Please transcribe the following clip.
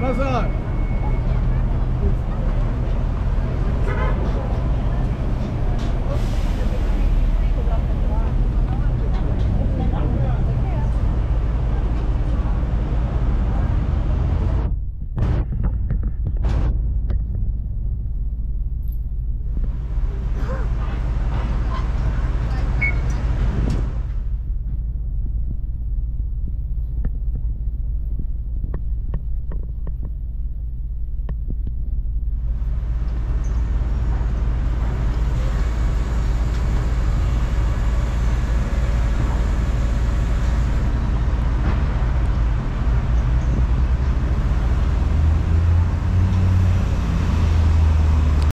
Lazar.